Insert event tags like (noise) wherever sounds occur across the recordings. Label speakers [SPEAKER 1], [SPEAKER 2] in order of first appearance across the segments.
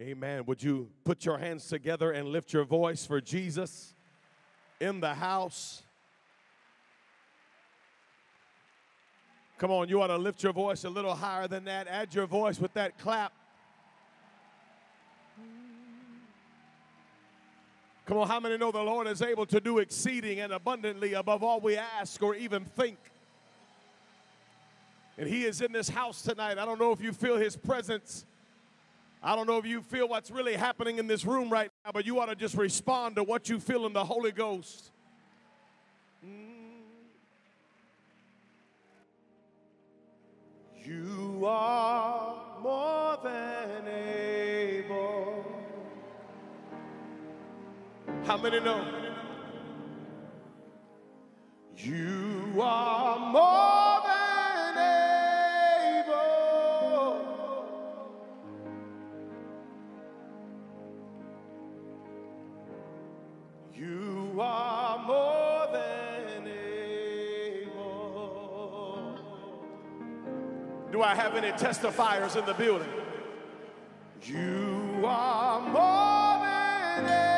[SPEAKER 1] Amen. Would you put your hands together and lift your voice for Jesus in the house? Come on, you ought to lift your voice a little higher than that. Add your voice with that clap. Come on, how many know the Lord is able to do exceeding and abundantly above all we ask or even think? And He is in this house tonight. I don't know if you feel His presence. I don't know if you feel what's really happening in this room right now, but you ought to just respond to what you feel in the Holy Ghost. You are more than able. How many know? You are more Do I have any testifiers in the building? You are more than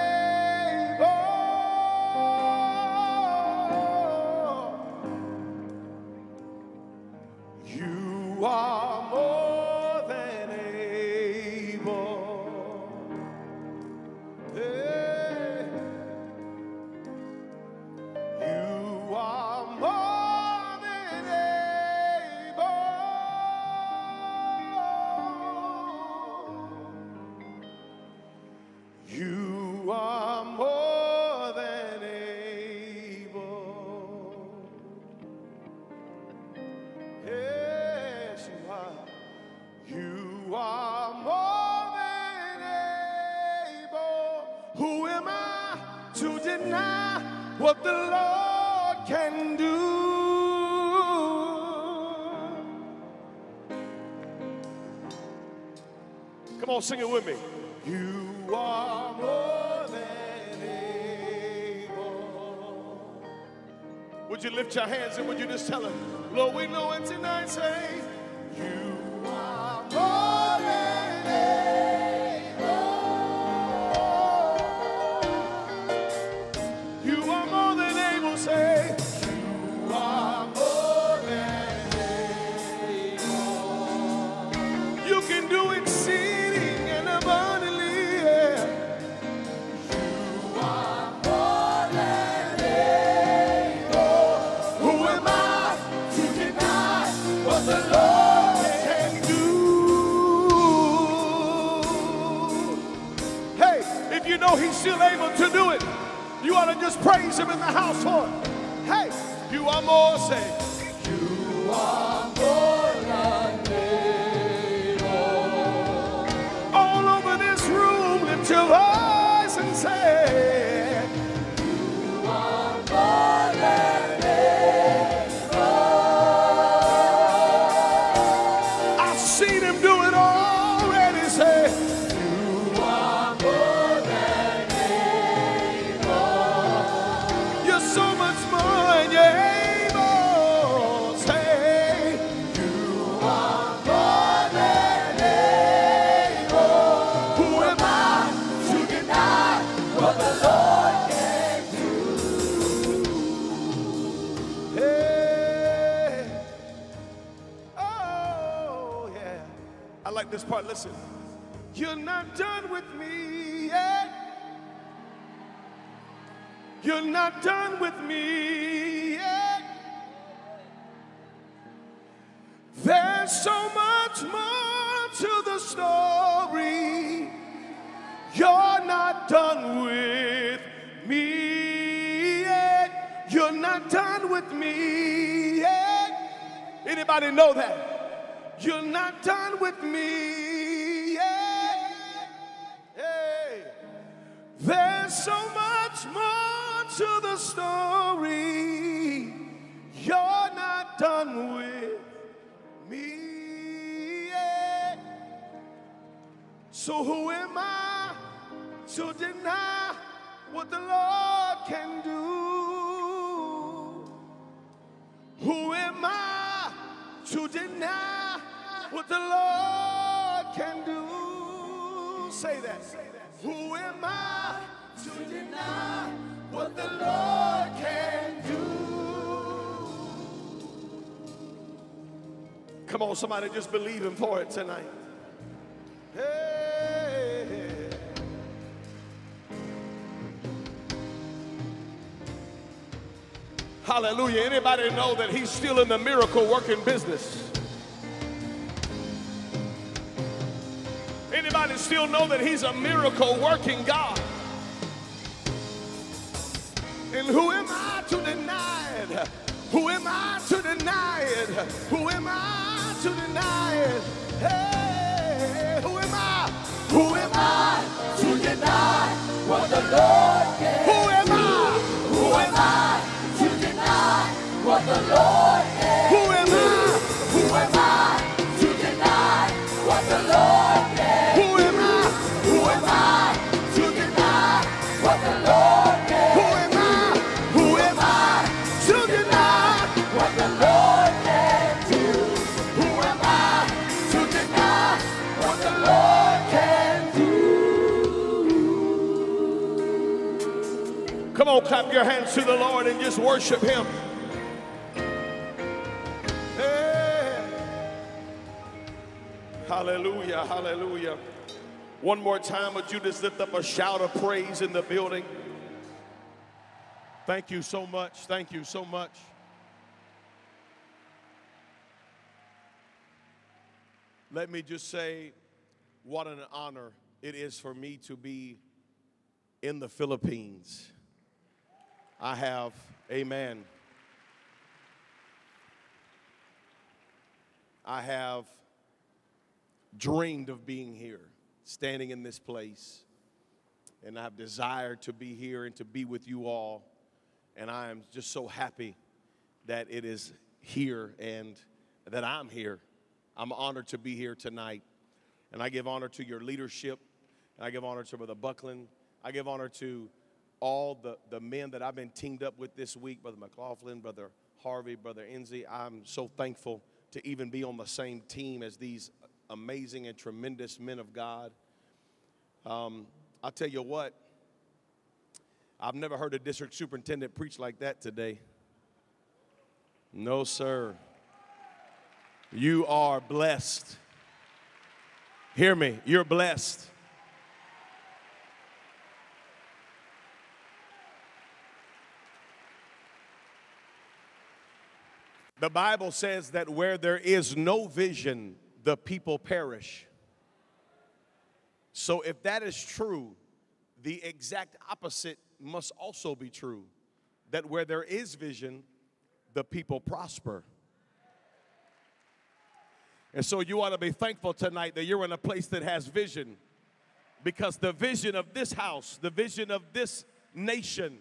[SPEAKER 1] Come on, sing it with me. You are more than able. Would you lift your hands and would you just tell him, Lord, we know it tonight, say, You praise Him in the household. Hey, you are more, say, with me yet. Anybody know that? You're not done with me yet. Hey. There's so much more to the story. You're not done with me yet. So who am I to deny what the Lord can do? Deny what the Lord can do? say that. Who am I to deny what the Lord can do? Come on, somebody just believe him for it tonight. Hey. Hallelujah. Anybody know that he's still in the miracle working business? Anybody still know that he's a miracle working God? And who am I to deny it? Who am I to deny it? Who am I to deny it? Hey, who am I? Who am I to deny what the Lord can? Who am I? Who am I what the Lord can? Who am I? Who am I to deny what the Lord can? Who am I? Who am I to deny what the Lord can? Who am I? Who am I to deny what the Lord can do? Who am I to deny what the Lord can do? Come on, clap your hands to the Lord and just worship Him. Hallelujah, hallelujah. One more time, would you just lift up a shout of praise in the building? Thank you so much. Thank you so much. Let me just say what an honor it is for me to be in the Philippines. I have, amen. I have dreamed of being here, standing in this place, and I've desired to be here and to be with you all. And I am just so happy that it is here and that I'm here. I'm honored to be here tonight. And I give honor to your leadership. And I give honor to Brother Buckland. I give honor to all the, the men that I've been teamed up with this week Brother McLaughlin, Brother Harvey, Brother Enzi. I'm so thankful to even be on the same team as these amazing and tremendous men of God. Um, I'll tell you what, I've never heard a district superintendent preach like that today. No, sir. You are blessed. Hear me, you're blessed. The Bible says that where there is no vision, the people perish. So, if that is true, the exact opposite must also be true that where there is vision, the people prosper. And so, you ought to be thankful tonight that you're in a place that has vision because the vision of this house, the vision of this nation,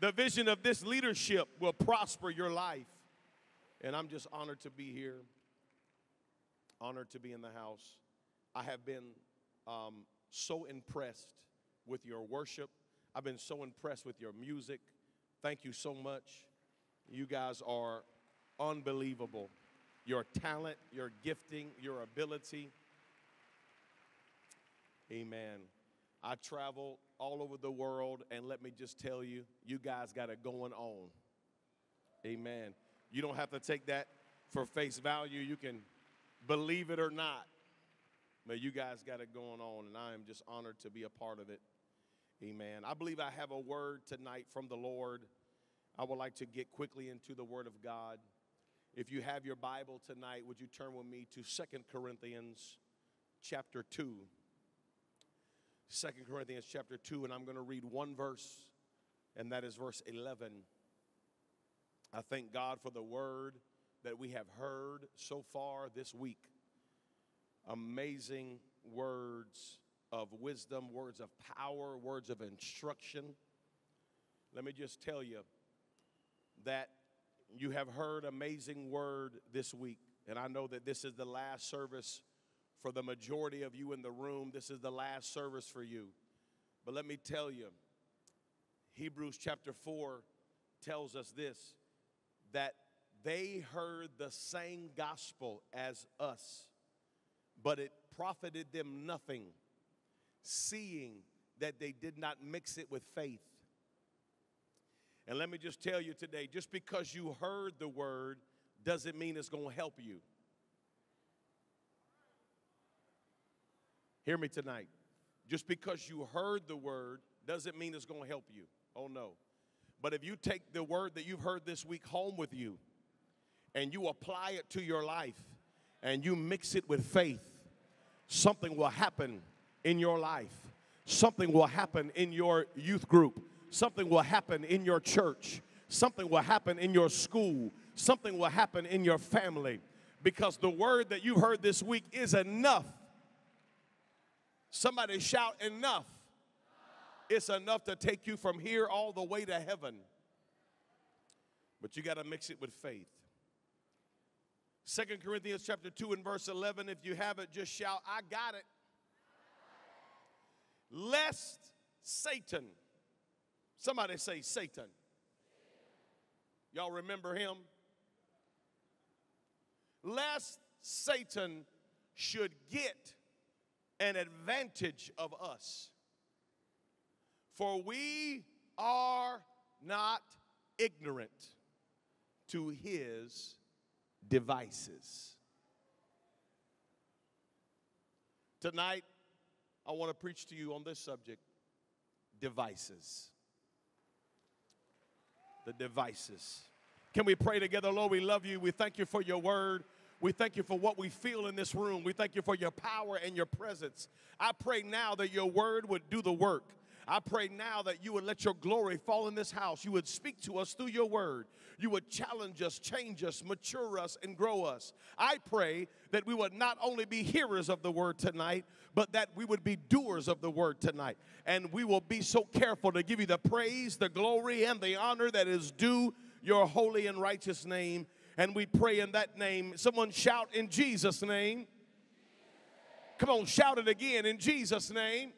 [SPEAKER 1] the vision of this leadership will prosper your life. And I'm just honored to be here, honored to be in the house. I have been um, so impressed with your worship. I've been so impressed with your music. Thank you so much. You guys are unbelievable. Your talent, your gifting, your ability. Amen. I travel all over the world, and let me just tell you, you guys got it going on. Amen. You don't have to take that for face value. You can believe it or not. But you guys got it going on, and I am just honored to be a part of it. Amen. I believe I have a word tonight from the Lord. I would like to get quickly into the Word of God. If you have your Bible tonight, would you turn with me to Second Corinthians chapter 2? 2 Corinthians chapter 2, and I'm going to read one verse, and that is verse 11. I thank God for the word that we have heard so far this week. Amazing words of wisdom, words of power, words of instruction. Let me just tell you that you have heard amazing word this week, and I know that this is the last service for the majority of you in the room. This is the last service for you. But let me tell you, Hebrews chapter 4 tells us this that they heard the same gospel as us, but it profited them nothing seeing that they did not mix it with faith. And let me just tell you today just because you heard the word doesn't mean it's going to help you. Hear me tonight. Just because you heard the word doesn't mean it's going to help you. Oh no. But if you take the word that you've heard this week home with you and you apply it to your life and you mix it with faith, something will happen in your life. Something will happen in your youth group. Something will happen in your church. Something will happen in your school. Something will happen in your family because the word that you heard this week is enough. Somebody shout, enough. It's enough to take you from here all the way to heaven. But you got to mix it with faith. Second Corinthians chapter 2 and verse 11, if you have it, just shout, I got it. Lest Satan, somebody say Satan. Y'all remember him? Lest Satan should get an advantage of us. For we are not ignorant to his devices. Tonight, I want to preach to you on this subject devices. The devices. Can we pray together, Lord? We love you. We thank you for your word. We thank you for what we feel in this room. We thank you for your power and your presence. I pray now that your word would do the work. I pray now that you would let your glory fall in this house. You would speak to us through your word. You would challenge us, change us, mature us, and grow us. I pray that we would not only be hearers of the word tonight, but that we would be doers of the word tonight. And we will be so careful to give you the praise, the glory, and the honor that is due your holy and righteous name. And we pray in that name. Someone shout in Jesus' name. Come on, shout it again in Jesus' name.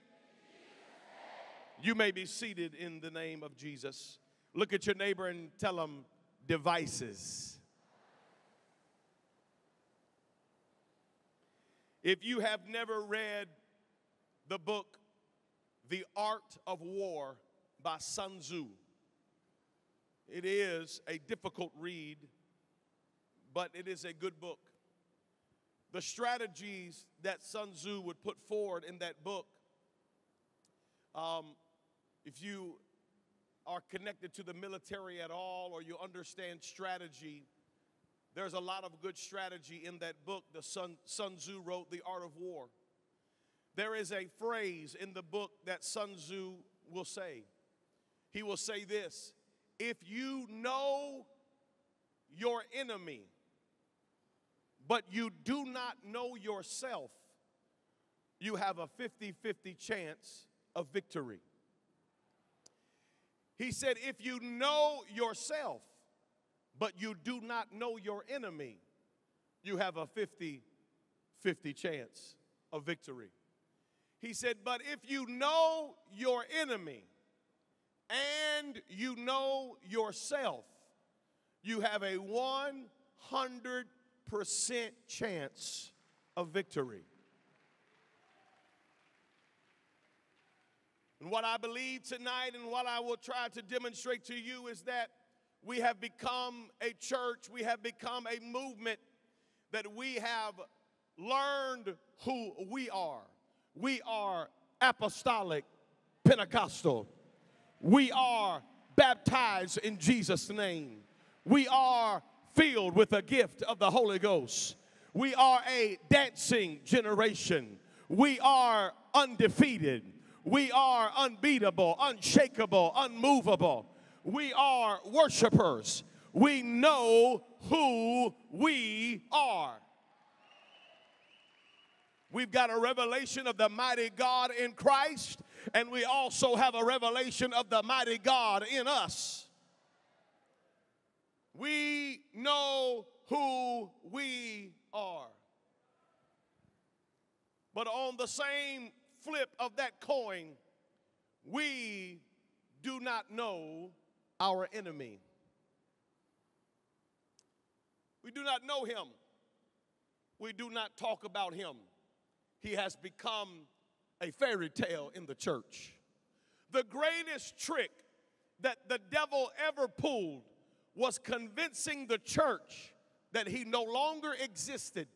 [SPEAKER 1] You may be seated in the name of Jesus. Look at your neighbor and tell them devices. If you have never read the book, The Art of War by Sun Tzu, it is a difficult read, but it is a good book. The strategies that Sun Tzu would put forward in that book um, if you are connected to the military at all or you understand strategy, there's a lot of good strategy in that book the Sun, Sun Tzu wrote, The Art of War. There is a phrase in the book that Sun Tzu will say. He will say this If you know your enemy, but you do not know yourself, you have a 50 50 chance of victory. He said, If you know yourself, but you do not know your enemy, you have a 50 50 chance of victory. He said, But if you know your enemy and you know yourself, you have a 100% chance of victory. And what I believe tonight and what I will try to demonstrate to you is that we have become a church, we have become a movement that we have learned who we are. We are apostolic Pentecostal. We are baptized in Jesus' name. We are filled with the gift of the Holy Ghost. We are a dancing generation. We are undefeated. We are unbeatable, unshakable, unmovable. We are worshipers. We know who we are. We've got a revelation of the mighty God in Christ, and we also have a revelation of the mighty God in us. We know who we are. But on the same flip of that coin, we do not know our enemy. We do not know him. We do not talk about him. He has become a fairy tale in the church. The greatest trick that the devil ever pulled was convincing the church that he no longer existed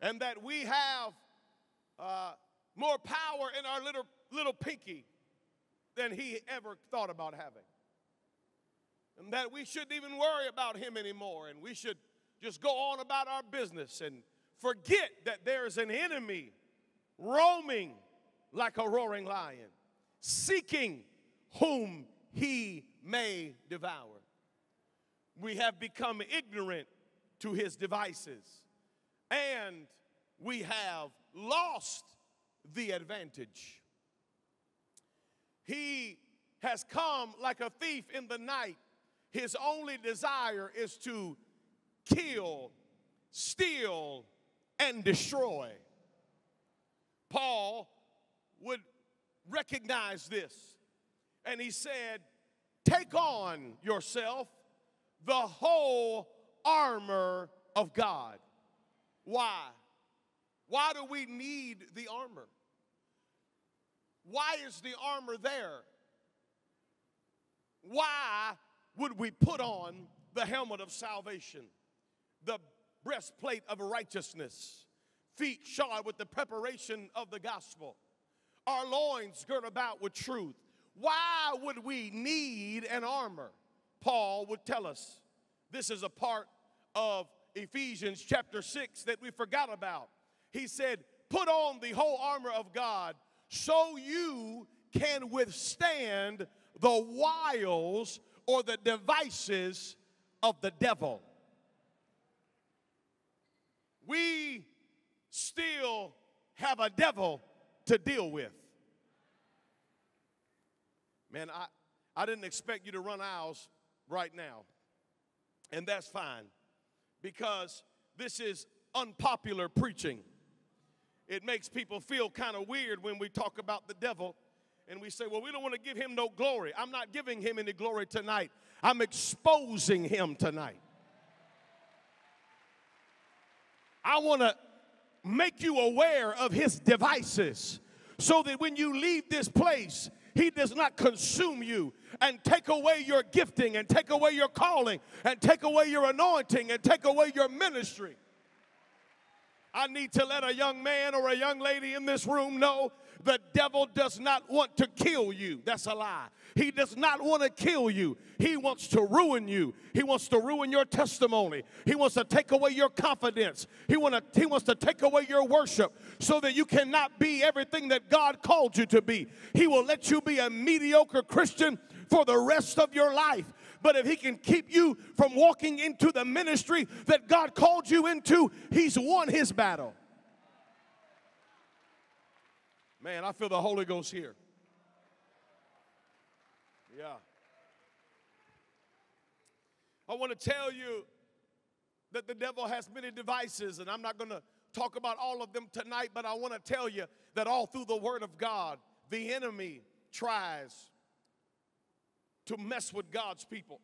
[SPEAKER 1] and that we have uh, more power in our little, little pinky than he ever thought about having. And that we shouldn't even worry about him anymore, and we should just go on about our business and forget that there is an enemy roaming like a roaring lion, seeking whom he may devour. We have become ignorant to his devices, and we have lost the advantage. He has come like a thief in the night. His only desire is to kill, steal, and destroy. Paul would recognize this, and he said, Take on yourself the whole armor of God. Why? Why do we need the armor? Why is the armor there? Why would we put on the helmet of salvation, the breastplate of righteousness, feet shod with the preparation of the gospel, our loins girt about with truth? Why would we need an armor? Paul would tell us this is a part of Ephesians chapter 6 that we forgot about. He said, Put on the whole armor of God so you can withstand the wiles or the devices of the devil. We still have a devil to deal with. Man, I, I didn't expect you to run aisles right now. And that's fine because this is unpopular preaching. It makes people feel kind of weird when we talk about the devil and we say, well, we don't want to give him no glory. I'm not giving him any glory tonight, I'm exposing him tonight. I want to make you aware of his devices so that when you leave this place, he does not consume you and take away your gifting and take away your calling and take away your anointing and take away your ministry. I need to let a young man or a young lady in this room know the devil does not want to kill you. That's a lie. He does not want to kill you. He wants to ruin you. He wants to ruin your testimony. He wants to take away your confidence. He, want to, he wants to take away your worship so that you cannot be everything that God called you to be. He will let you be a mediocre Christian for the rest of your life. But if he can keep you from walking into the ministry that God called you into, he's won his battle. Man, I feel the Holy Ghost here. Yeah. I want to tell you that the devil has many devices, and I'm not going to talk about all of them tonight, but I want to tell you that all through the Word of God, the enemy tries to mess with God's people.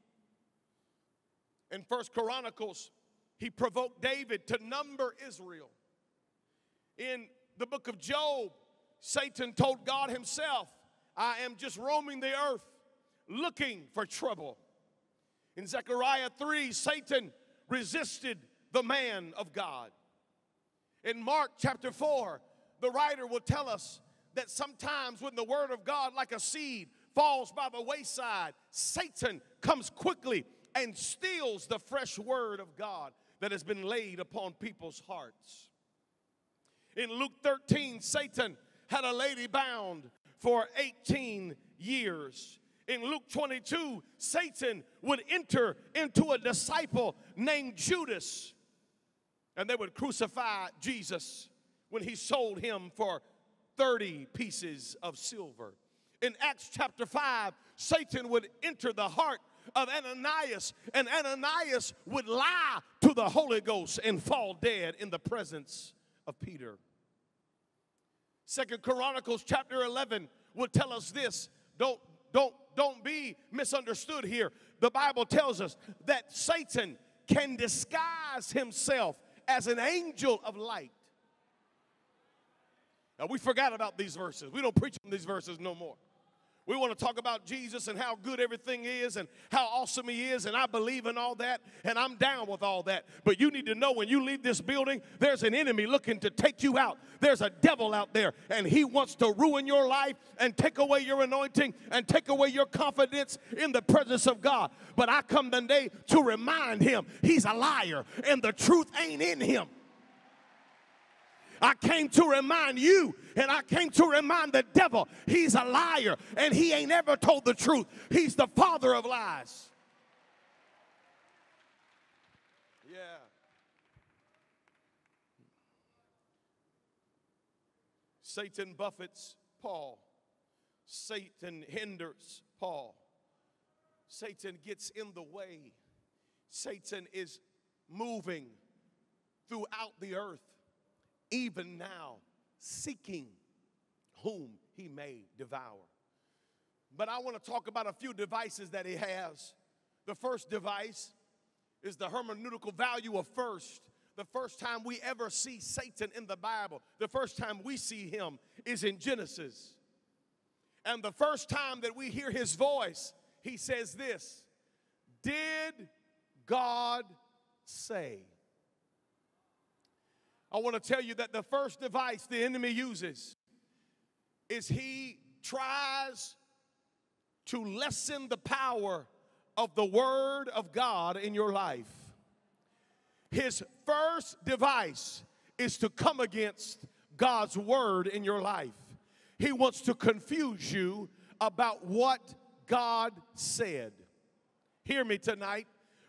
[SPEAKER 1] In First Chronicles, he provoked David to number Israel. In the book of Job, Satan told God himself, I am just roaming the earth looking for trouble. In Zechariah 3, Satan resisted the man of God. In Mark chapter 4, the writer will tell us that sometimes when the word of God, like a seed, falls by the wayside, Satan comes quickly and steals the fresh word of God that has been laid upon people's hearts. In Luke 13, Satan had a lady bound for 18 years. In Luke 22, Satan would enter into a disciple named Judas, and they would crucify Jesus when he sold him for 30 pieces of silver in Acts chapter 5, Satan would enter the heart of Ananias, and Ananias would lie to the Holy Ghost and fall dead in the presence of Peter. Second Chronicles chapter 11 will tell us this. Don't, don't, don't be misunderstood here. The Bible tells us that Satan can disguise himself as an angel of light. Now, we forgot about these verses. We don't preach on these verses no more. We want to talk about Jesus and how good everything is and how awesome He is, and I believe in all that, and I'm down with all that. But you need to know when you leave this building, there's an enemy looking to take you out. There's a devil out there, and he wants to ruin your life and take away your anointing and take away your confidence in the presence of God. But I come today to remind him he's a liar, and the truth ain't in him. I came to remind you and I came to remind the devil he's a liar and he ain't ever told the truth. He's the father of lies. Yeah. Satan buffets Paul. Satan hinders Paul. Satan gets in the way. Satan is moving throughout the earth even now seeking whom he may devour. But I want to talk about a few devices that he has. The first device is the hermeneutical value of first. The first time we ever see Satan in the Bible, the first time we see him is in Genesis. And the first time that we hear his voice, he says this Did God say? I want to tell you that the first device the enemy uses is he tries to lessen the power of the Word of God in your life. His first device is to come against God's Word in your life. He wants to confuse you about what God said. Hear me tonight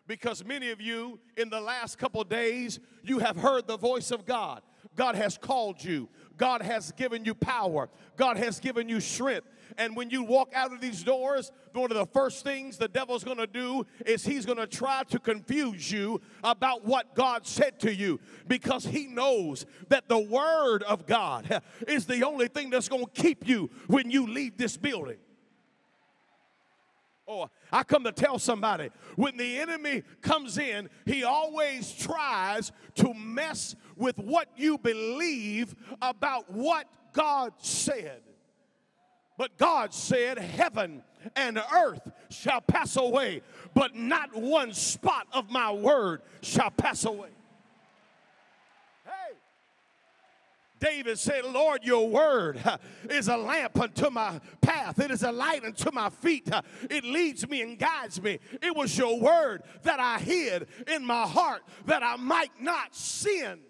[SPEAKER 1] because many of you in the last couple days you have heard the voice of God. God has called you. God has given you power. God has given you strength. And when you walk out of these doors, one of the first things the devil's going to do is he's going to try to confuse you about what God said to you because he knows that the word of God is the only thing that's going to keep you when you leave this building. Oh, I come to tell somebody when the enemy comes in, he always tries to mess with what you believe about what God said. But God said, Heaven and earth shall pass away, but not one spot of my word shall pass away. David said, Lord, your word is a lamp unto my path. It is a light unto my feet. It leads me and guides me. It was your word that I hid in my heart that I might not sin.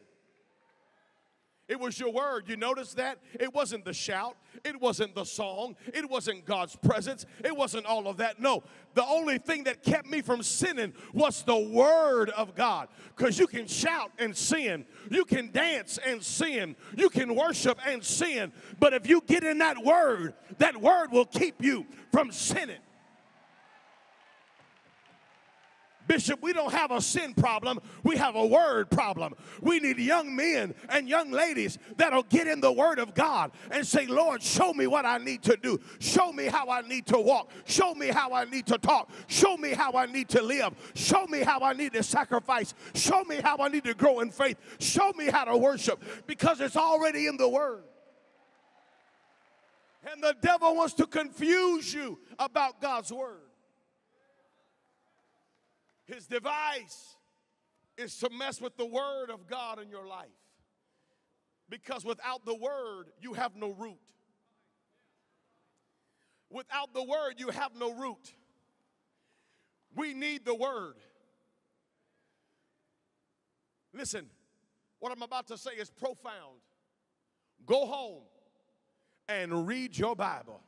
[SPEAKER 1] It was your word. You notice that? It wasn't the shout. It wasn't the song. It wasn't God's presence. It wasn't all of that. No. The only thing that kept me from sinning was the word of God. Because you can shout and sin. You can dance and sin. You can worship and sin. But if you get in that word, that word will keep you from sinning. Bishop, we don't have a sin problem, we have a word problem. We need young men and young ladies that'll get in the word of God and say, Lord, show me what I need to do. Show me how I need to walk. Show me how I need to talk. Show me how I need to live. Show me how I need to sacrifice. Show me how I need to grow in faith. Show me how to worship because it's already in the word. And the devil wants to confuse you about God's word. His device is to mess with the word of God in your life. Because without the word, you have no root. Without the word, you have no root. We need the word. Listen, what I'm about to say is profound. Go home and read your Bible.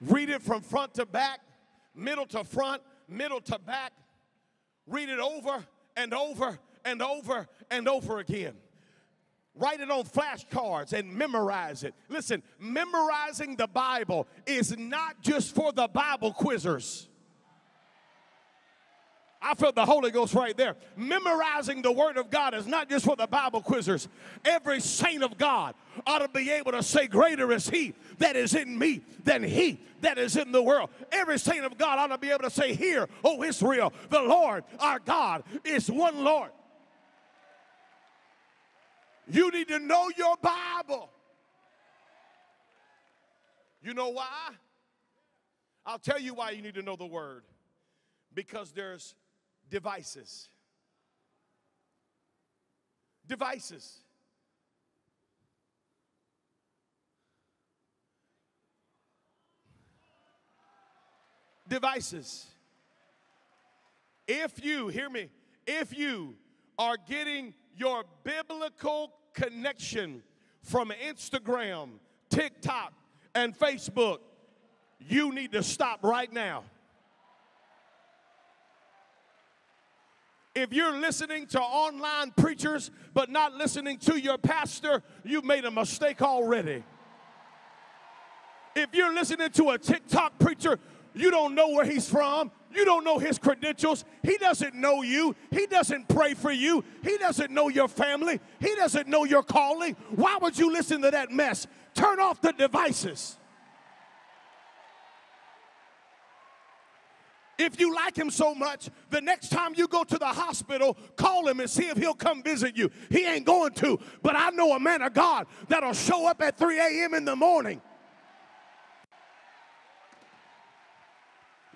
[SPEAKER 1] Read it from front to back, middle to front, middle to back. Read it over and over and over and over again. Write it on flashcards and memorize it. Listen, memorizing the Bible is not just for the Bible quizzers. I felt the Holy Ghost right there. Memorizing the Word of God is not just for the Bible quizzers. Every saint of God ought to be able to say, Greater is He that is in me than He that is in the world. Every saint of God ought to be able to say, Hear, O Israel, the Lord our God is one Lord. You need to know your Bible. You know why? I'll tell you why you need to know the word. Because there's devices. Devices. Devices. If you, hear me, if you are getting your biblical connection from Instagram, TikTok, and Facebook, you need to stop right now. If you're listening to online preachers but not listening to your pastor, you've made a mistake already. If you're listening to a TikTok preacher, you don't know where he's from. You don't know his credentials. He doesn't know you. He doesn't pray for you. He doesn't know your family. He doesn't know your calling. Why would you listen to that mess? Turn off the devices. If you like him so much, the next time you go to the hospital, call him and see if he'll come visit you. He ain't going to, but I know a man of God that'll show up at 3 a.m. in the morning.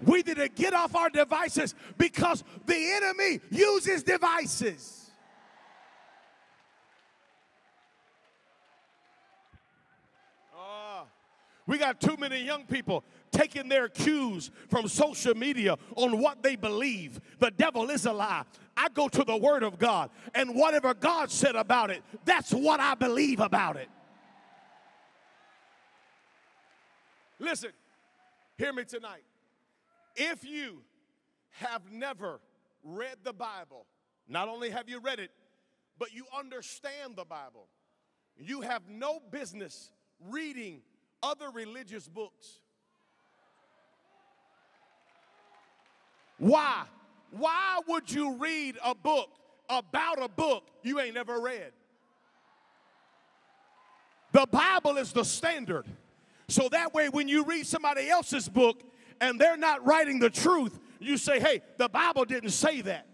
[SPEAKER 1] We need to get off our devices because the enemy uses devices. Uh, we got too many young people taking their cues from social media on what they believe. The devil is a lie. I go to the Word of God, and whatever God said about it, that's what I believe about it. Listen, hear me tonight. If you have never read the Bible, not only have you read it, but you understand the Bible, you have no business reading other religious books. Why? Why would you read a book about a book you ain't never read? The Bible is the standard. So that way, when you read somebody else's book and they're not writing the truth, you say, hey, the Bible didn't say that.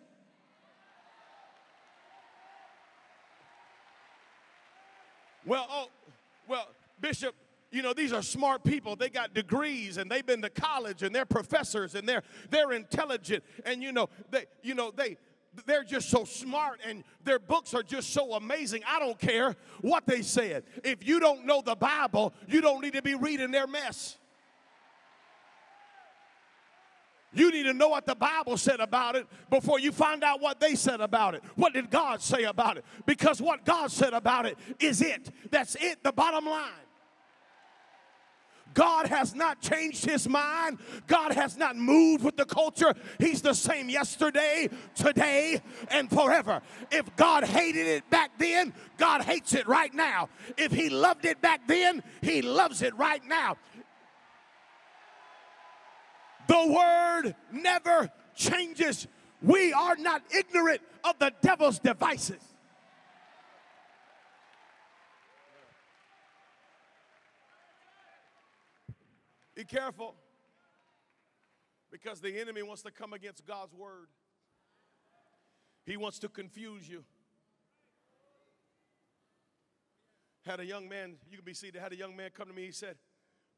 [SPEAKER 1] Well, oh, well, Bishop, you know, these are smart people. They got degrees and they've been to college and they're professors and they're they're intelligent and you know, they you know, they they're just so smart and their books are just so amazing. I don't care what they said. If you don't know the Bible, you don't need to be reading their mess. You need to know what the Bible said about it before you find out what they said about it. What did God say about it? Because what God said about it is it. That's it, the bottom line. God has not changed his mind. God has not moved with the culture. He's the same yesterday, today, and forever. If God hated it back then, God hates it right now. If he loved it back then, he loves it right now. The word never changes. We are not ignorant of the devil's devices. Be careful because the enemy wants to come against God's word. He wants to confuse you. Had a young man, you can be seated, had a young man come to me. He said,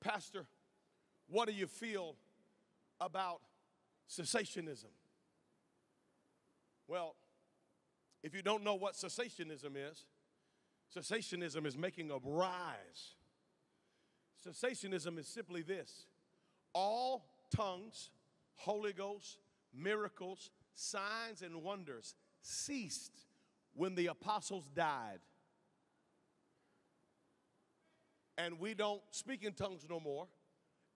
[SPEAKER 1] Pastor, what do you feel about cessationism. Well, if you don't know what cessationism is, cessationism is making a rise. Cessationism is simply this all tongues, Holy Ghost, miracles, signs, and wonders ceased when the apostles died. And we don't speak in tongues no more,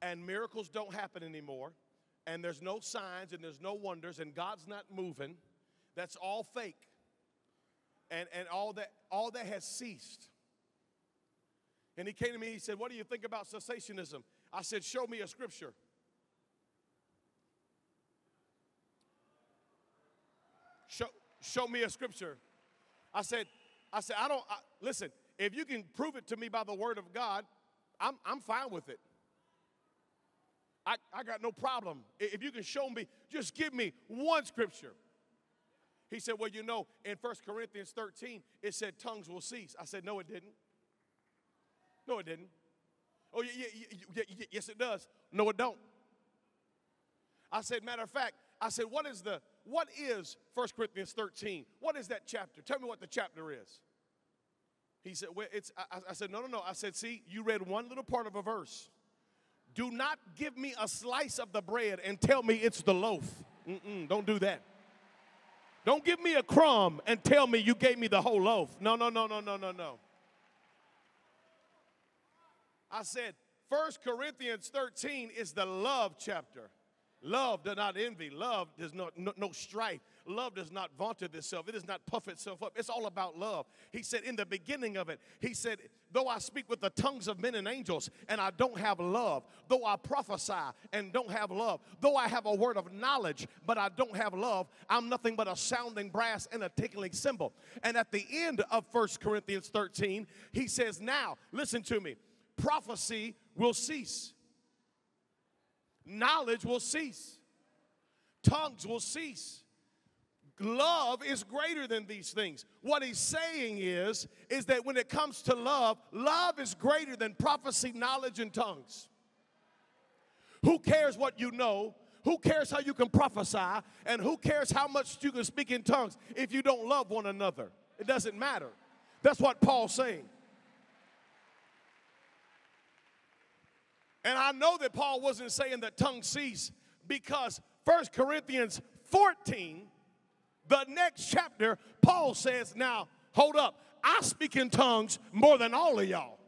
[SPEAKER 1] and miracles don't happen anymore and there's no signs and there's no wonders and God's not moving, that's all fake. And, and all that all that has ceased. And he came to me, he said, What do you think about cessationism? I said, Show me a scripture. Show, show me a scripture. I said, I said, I don't I, listen, if you can prove it to me by the word of God, I'm, I'm fine with it. I, I got no problem. If you can show me, just give me one scripture. He said, Well, you know, in 1 Corinthians 13, it said tongues will cease. I said, No, it didn't. No, it didn't. Oh, yeah, yeah, yeah, yes, it does. No, it don't. I said, matter of fact, I said, what is the what is 1 Corinthians 13? What is that chapter? Tell me what the chapter is. He said, well, it's I, I said, no, no, no. I said, see, you read one little part of a verse. Do not give me a slice of the bread and tell me it's the loaf. Mm-mm, don't do that. Don't give me a crumb and tell me you gave me the whole loaf. No, no, no, no, no, no, no. I said, 1 Corinthians 13 is the love chapter. Love does not envy. Love does not no, no, strife. Love does not vaunt itself. It does not puff itself up. It's all about love. He said in the beginning of it, he said, though I speak with the tongues of men and angels and I don't have love, though I prophesy and don't have love, though I have a word of knowledge but I don't have love, I'm nothing but a sounding brass and a tickling cymbal. And at the end of First Corinthians 13, he says, now listen to me, prophecy will cease knowledge will cease, tongues will cease. Love is greater than these things. What he's saying is, is that when it comes to love, love is greater than prophecy, knowledge, and tongues. Who cares what you know? Who cares how you can prophesy? And who cares how much you can speak in tongues if you don't love one another? It doesn't matter. That's what Paul's saying. And I know that Paul wasn't saying that tongues cease because 1 Corinthians 14, the next chapter, Paul says, Now, hold up, I speak in tongues more than all of y'all.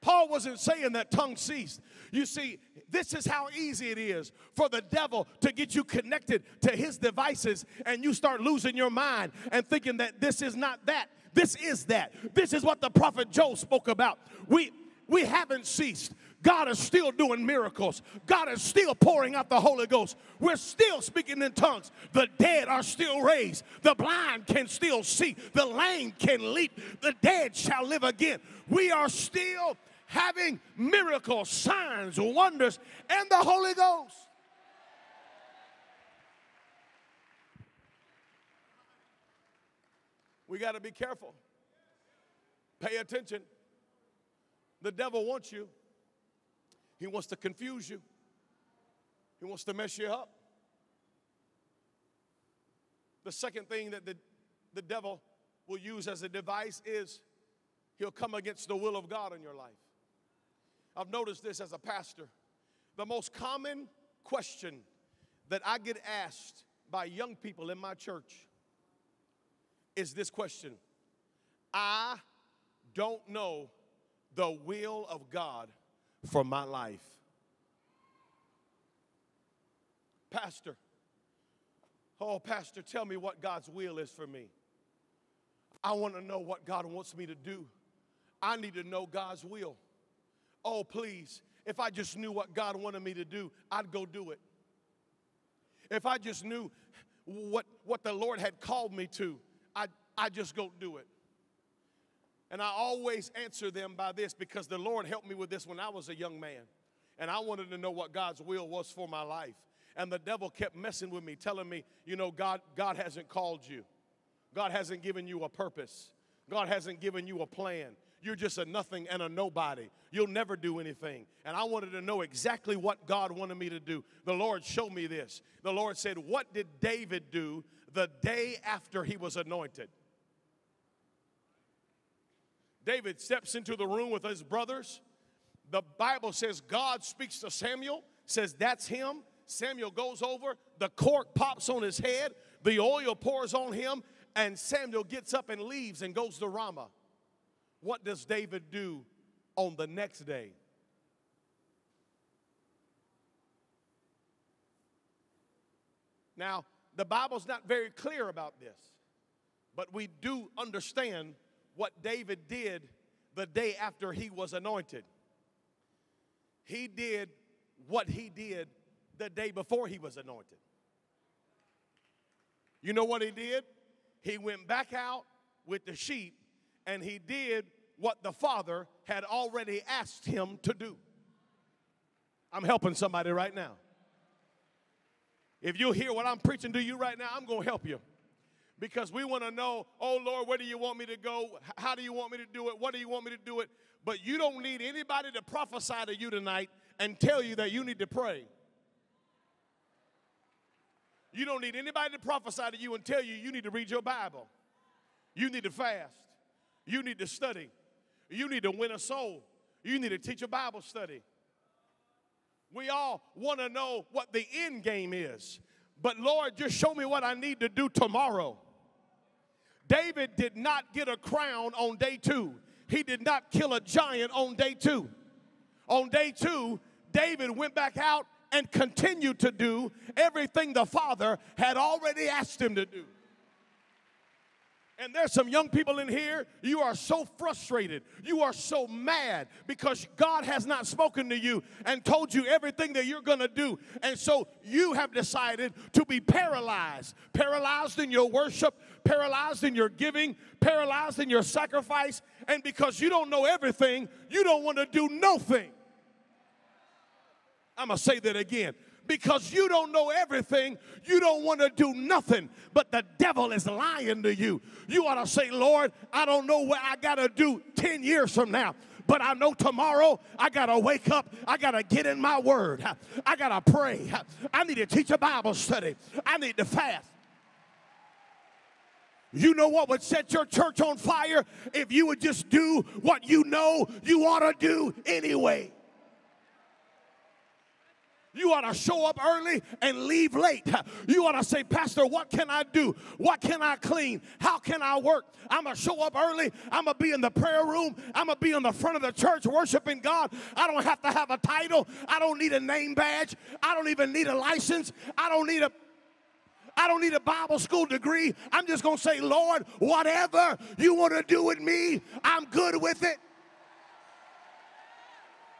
[SPEAKER 1] Paul wasn't saying that tongue ceased. You see, this is how easy it is for the devil to get you connected to his devices and you start losing your mind and thinking that this is not that. This is that. This is what the prophet Joel spoke about. We we haven't ceased. God is still doing miracles. God is still pouring out the Holy Ghost. We're still speaking in tongues. The dead are still raised. The blind can still see. The lame can leap. The dead shall live again. We are still having miracles, signs, wonders, and the Holy Ghost. We got to be careful. Pay attention. The devil wants you. He wants to confuse you. He wants to mess you up. The second thing that the, the devil will use as a device is he'll come against the will of God in your life. I've noticed this as a pastor. The most common question that I get asked by young people in my church is this question I don't know the will of God for my life. Pastor, oh, Pastor, tell me what God's will is for me. I want to know what God wants me to do. I need to know God's will. Oh, please, if I just knew what God wanted me to do, I'd go do it. If I just knew what, what the Lord had called me to, I'd, I'd just go do it. And I always answer them by this because the Lord helped me with this when I was a young man. And I wanted to know what God's will was for my life. And the devil kept messing with me, telling me, you know, God, God hasn't called you. God hasn't given you a purpose. God hasn't given you a plan. You're just a nothing and a nobody. You'll never do anything. And I wanted to know exactly what God wanted me to do. The Lord showed me this. The Lord said, What did David do the day after he was anointed? David steps into the room with his brothers. The Bible says God speaks to Samuel, says that's him. Samuel goes over, the cork pops on his head, the oil pours on him, and Samuel gets up and leaves and goes to Ramah. What does David do on the next day? Now, the Bible's not very clear about this, but we do understand what David did the day after he was anointed. He did what he did the day before he was anointed. You know what he did? He went back out with the sheep and he did what the Father had already asked him to do. I'm helping somebody right now. If you hear what I'm preaching to you right now, I'm going to help you. Because we want to know, oh Lord, where do you want me to go? How do you want me to do it? What do you want me to do it? But you don't need anybody to prophesy to you tonight and tell you that you need to pray. You don't need anybody to prophesy to you and tell you you need to read your Bible. You need to fast. You need to study. You need to win a soul. You need to teach a Bible study. We all want to know what the end game is. But Lord, just show me what I need to do tomorrow. David did not get a crown on day two. He did not kill a giant on day two. On day two, David went back out and continued to do everything the Father had already asked him to do. And there's some young people in here, you are so frustrated. You are so mad because God has not spoken to you and told you everything that you're going to do. And so you have decided to be paralyzed. Paralyzed in your worship, paralyzed in your giving, paralyzed in your sacrifice. And because you don't know everything, you don't want to do nothing. I'm going to say that again because you don't know everything, you don't want to do nothing, but the devil is lying to you. You ought to say, Lord, I don't know what I got to do 10 years from now but I know tomorrow I got to wake up. I got to get in my word. I got to pray. I need to teach a Bible study. I need to fast. You know what would set your church on fire? If you would just do what you know you ought to do anyway. You ought to show up early and leave late. You ought to say, Pastor, what can I do? What can I clean? How can I work? I'm going to show up early. I'm going to be in the prayer room. I'm going to be in the front of the church worshiping God. I don't have to have a title. I don't need a name badge. I don't even need a license. I don't need a I don't need a Bible school degree. I'm just going to say, Lord, whatever you want to do with me, I'm good with it.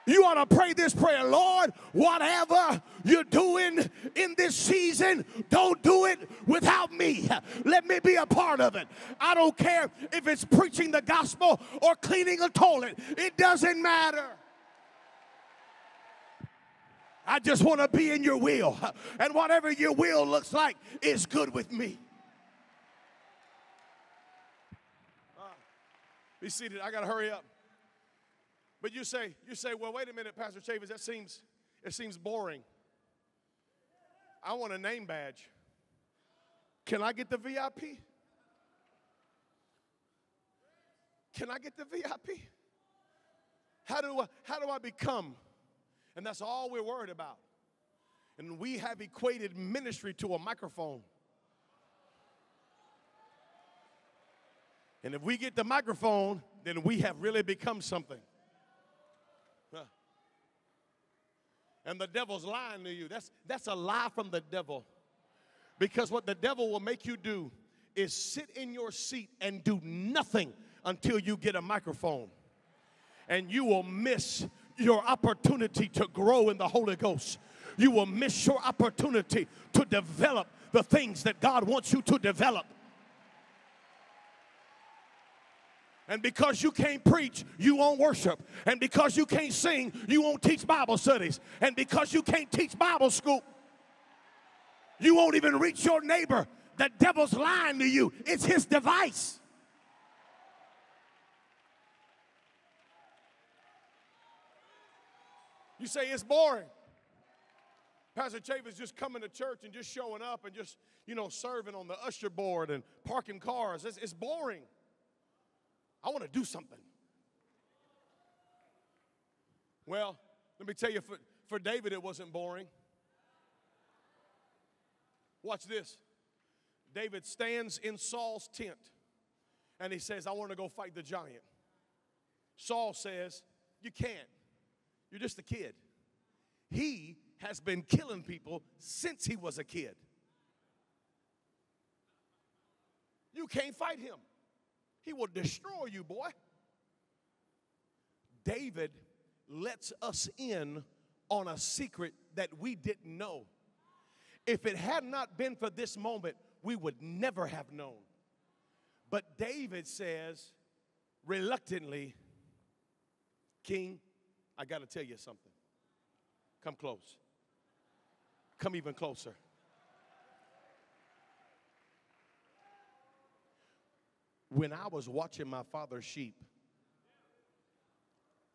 [SPEAKER 1] You ought to pray this prayer Lord, whatever you're doing in this season, don't do it without me. Let me be a part of it. I don't care if it's preaching the gospel or cleaning a toilet, it doesn't matter. I just want to be in your will. And whatever your will looks like is good with me. Uh, be seated. I got to hurry up. But you say, you say, well, wait a minute, Pastor Chavis, that seems, it seems boring. I want a name badge. Can I get the VIP? Can I get the VIP? How do I, how do I become? And that's all we're worried about. And we have equated ministry to a microphone. And if we get the microphone, then we have really become something. And the devil's lying to you. That's, that's a lie from the devil. Because what the devil will make you do is sit in your seat and do nothing until you get a microphone. And you will miss your opportunity to grow in the Holy Ghost. You will miss your opportunity to develop the things that God wants you to develop. And because you can't preach, you won't worship. And because you can't sing, you won't teach Bible studies. And because you can't teach Bible school, you won't even reach your neighbor. The devil's lying to you, it's his device. You say it's boring. Pastor Chavis just coming to church and just showing up and just, you know, serving on the usher board and parking cars. It's, it's boring. I want to do something. Well, let me tell you, for, for David, it wasn't boring. Watch this. David stands in Saul's tent and he says, I want to go fight the giant. Saul says, You can't. You're just a kid. He has been killing people since he was a kid. You can't fight him. He will destroy you, boy. David lets us in on a secret that we didn't know. If it had not been for this moment, we would never have known. But David says, reluctantly, King, I got to tell you something. Come close. Come even closer. When I was watching my father's sheep,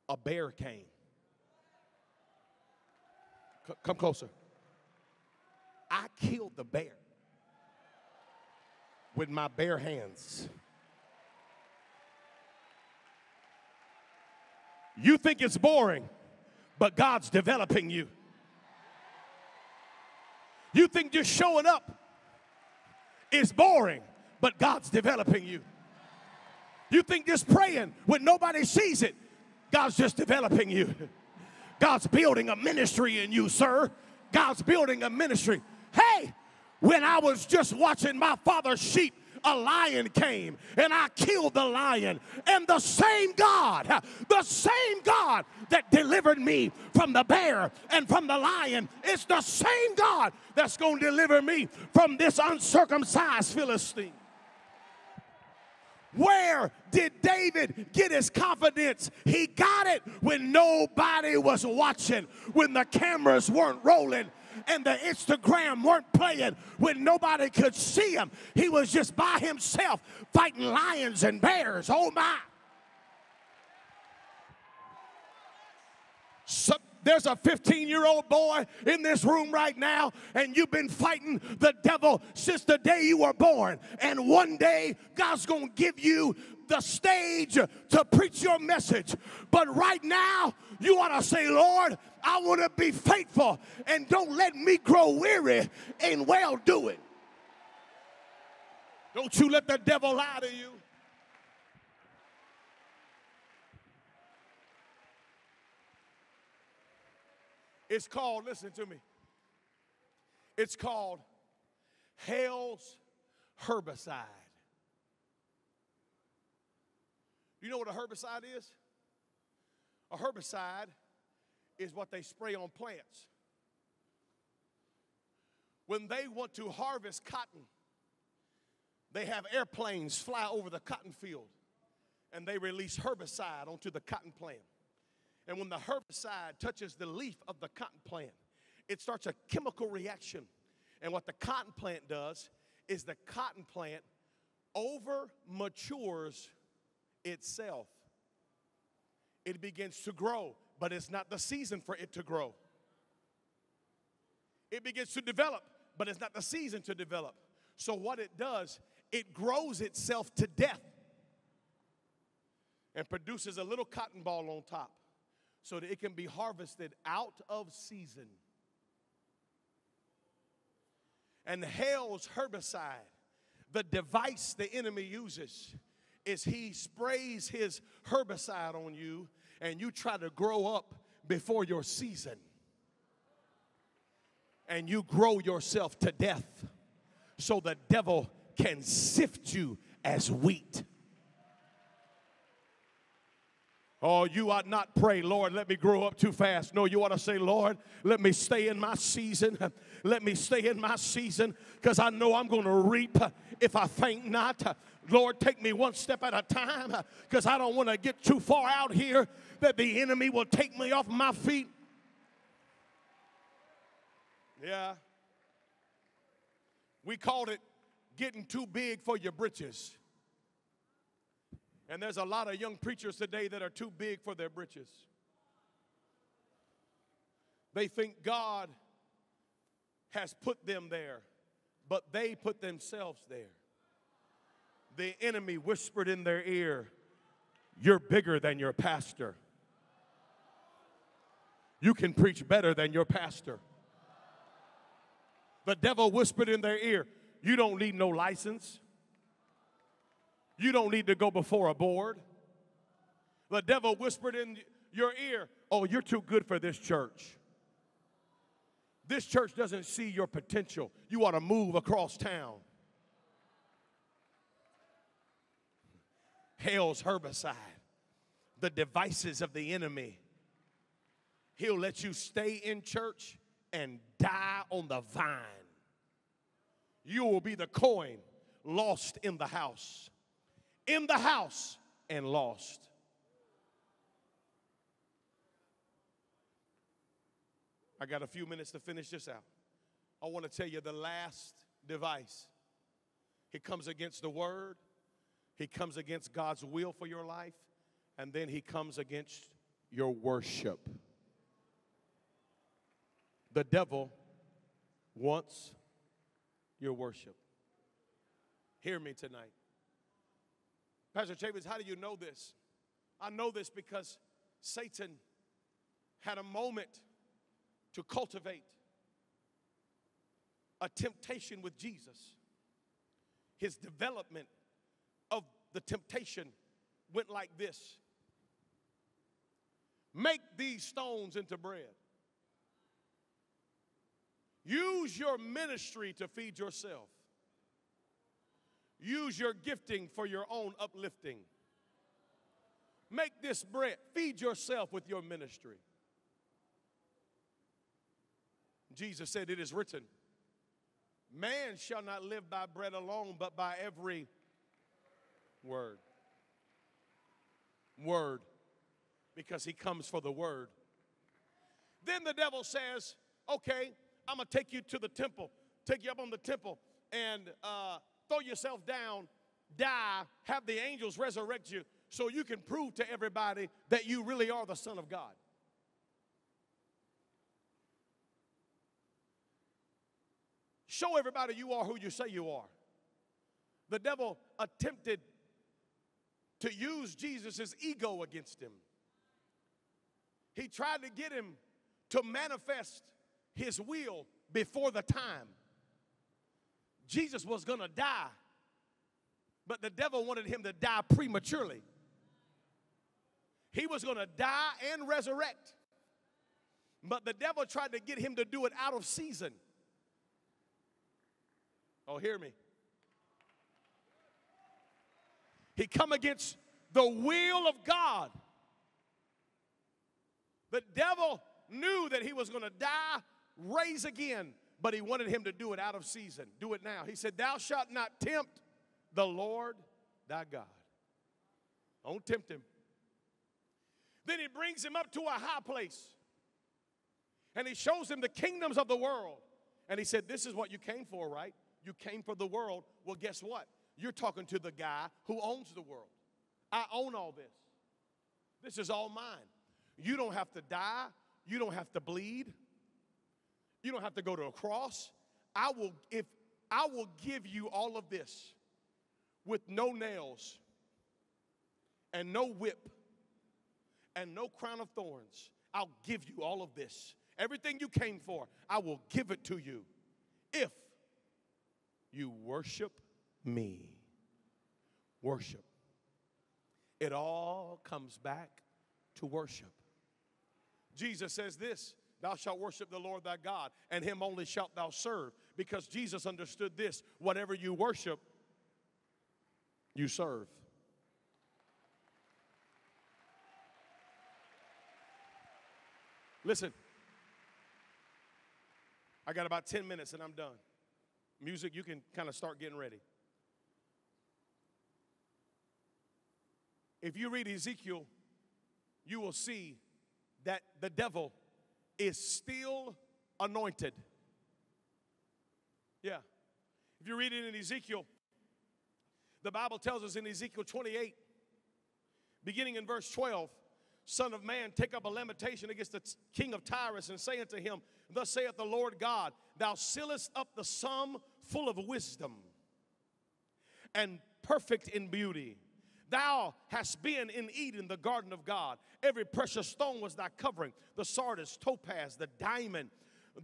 [SPEAKER 1] a bear came. C- come closer. I killed the bear with my bare hands. You think it's boring, but God's developing you. You think just showing up is boring, but God's developing you. You think just praying when nobody sees it, God's just developing you. God's building a ministry in you, sir. God's building a ministry. Hey, when I was just watching my father's sheep, a lion came and I killed the lion. And the same God, the same God that delivered me from the bear and from the lion, it's the same God that's going to deliver me from this uncircumcised Philistine. Where did David get his confidence? He got it when nobody was watching, when the cameras weren't rolling and the Instagram weren't playing, when nobody could see him. He was just by himself fighting lions and bears. Oh my. So, there's a 15 year old boy in this room right now, and you've been fighting the devil since the day you were born. And one day, God's gonna give you the stage to preach your message. But right now, you ought to say, Lord, I want to be faithful, and don't let me grow weary in well doing. Don't you let the devil lie to you. It's called, listen to me, it's called hell's herbicide. Do you know what a herbicide is? A herbicide is what they spray on plants. When they want to harvest cotton, they have airplanes fly over the cotton field and they release herbicide onto the cotton plant. And when the herbicide touches the leaf of the cotton plant, it starts a chemical reaction. And what the cotton plant does is the cotton plant over matures itself. It begins to grow, but it's not the season for it to grow. It begins to develop, but it's not the season to develop. So, what it does, it grows itself to death and produces a little cotton ball on top so that it can be harvested out of season. And hell's herbicide, the device the enemy uses, is he sprays his herbicide on you and you try to grow up before your season. And you grow yourself to death so the devil can sift you as wheat. Oh, you ought not pray, Lord, let me grow up too fast. No, you ought to say, Lord, let me stay in my season. (laughs) Let me stay in my season because I know I'm going to reap if I faint not. Lord, take me one step at a time because I don't want to get too far out here that the enemy will take me off my feet. Yeah. We called it getting too big for your britches. And there's a lot of young preachers today that are too big for their britches. They think God has put them there, but they put themselves there. The enemy whispered in their ear, You're bigger than your pastor. You can preach better than your pastor. The devil whispered in their ear, You don't need no license. You don't need to go before a board. The devil whispered in your ear, Oh, you're too good for this church. This church doesn't see your potential. You ought to move across town. Hell's herbicide, the devices of the enemy. He'll let you stay in church and die on the vine. You will be the coin lost in the house in the house and lost. I got a few minutes to finish this out. I want to tell you the last device. He comes against the word, he comes against God's will for your life, and then he comes against your worship. The devil wants your worship. Hear me tonight. Pastor Chavis, how do you know this? I know this because Satan had a moment to cultivate a temptation with Jesus. His development of the temptation went like this Make these stones into bread. Use your ministry to feed yourself. Use your gifting for your own uplifting. Make this bread. Feed yourself with your ministry. Jesus said, It is written, Man shall not live by bread alone, but by every word. Word. Because he comes for the word. Then the devil says, Okay, I'm to take you to the temple, take you up on the temple, and uh, throw yourself down, die, have the angels resurrect you so you can prove to everybody that you really are the Son of God. Show everybody you are who you say you are. The devil attempted to use Jesus' ego against him. He tried to get him to manifest his will before the time. Jesus was going to die, but the devil wanted him to die prematurely. He was going to die and resurrect, but the devil tried to get him to do it out of season. Oh, hear me. He come against the will of God. The devil knew that he was going to die raise again, but he wanted him to do it out of season. Do it now. He said, Thou shalt not tempt the Lord thy God. Don't tempt him. Then he brings him up to a high place and he shows him the kingdoms of the world. And he said, This is what you came for, right? You came for the world. Well, guess what? You're talking to the guy who owns the world. I own all this. This is all mine. You don't have to die. You don't have to bleed. You don't have to go to a cross. I will if I will give you all of this with no nails and no whip and no crown of thorns. I'll give you all of this. Everything you came for, I will give it to you if you worship me. Worship. It all comes back to worship. Jesus says this Thou shalt worship the Lord thy God, and him only shalt thou serve. Because Jesus understood this whatever you worship, you serve. Listen, I got about 10 minutes and I'm done. Music, you can kind of start getting ready. If you read Ezekiel, you will see that the devil is still anointed. Yeah. If you read it in Ezekiel, the Bible tells us in Ezekiel 28, beginning in verse 12, Son of man, take up a lamentation against the king of Tyrus and say unto him, Thus saith the Lord God, Thou sealest up the sum full of wisdom and perfect in beauty. Thou hast been in Eden, the garden of God. Every precious stone was thy covering the sardius, topaz, the diamond,